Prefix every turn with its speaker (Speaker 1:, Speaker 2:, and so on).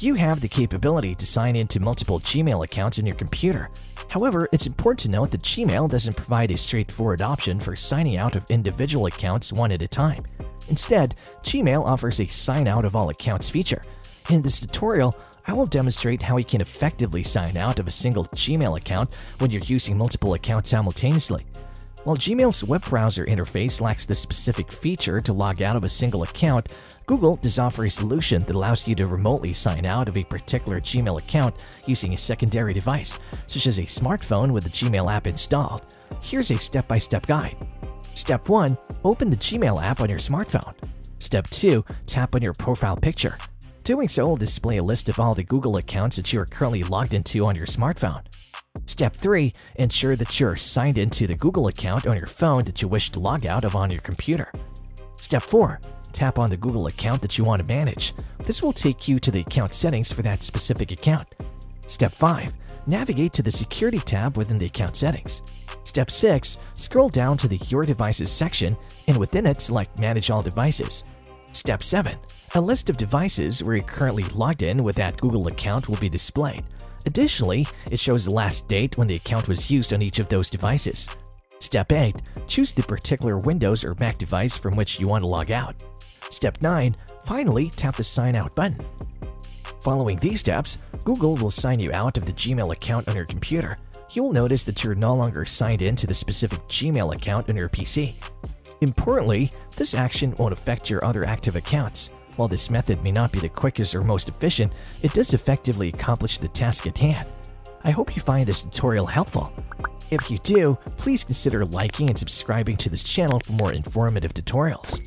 Speaker 1: You have the capability to sign into multiple Gmail accounts on your computer. However, it's important to note that Gmail doesn't provide a straightforward option for signing out of individual accounts one at a time. Instead, Gmail offers a sign out of all accounts feature. In this tutorial, I will demonstrate how you can effectively sign out of a single Gmail account when you're using multiple accounts simultaneously. While Gmail's web browser interface lacks the specific feature to log out of a single account, Google does offer a solution that allows you to remotely sign out of a particular Gmail account using a secondary device, such as a smartphone with the Gmail app installed. Here's a step-by-step guide. Step 1. Open the Gmail app on your smartphone. Step 2. Tap on your profile picture. Doing so will display a list of all the Google accounts that you are currently logged into on your smartphone. Step 3. Ensure that you are signed into the Google account on your phone that you wish to log out of on your computer. Step 4. Tap on the Google account that you want to manage. This will take you to the account settings for that specific account. Step 5. Navigate to the Security tab within the account settings. Step 6. Scroll down to the Your Devices section and within it select Manage All Devices. Step 7. A list of devices where you're currently logged in with that Google account will be displayed. Additionally, it shows the last date when the account was used on each of those devices. Step 8. Choose the particular Windows or Mac device from which you want to log out. Step 9. Finally, tap the Sign Out button. Following these steps, Google will sign you out of the Gmail account on your computer. You will notice that you're no longer signed in to the specific Gmail account on your PC. Importantly, this action won't affect your other active accounts. While this method may not be the quickest or most efficient, it does effectively accomplish the task at hand. I hope you find this tutorial helpful. If you do, please consider liking and subscribing to this channel for more informative tutorials.